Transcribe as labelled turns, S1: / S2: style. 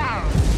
S1: down.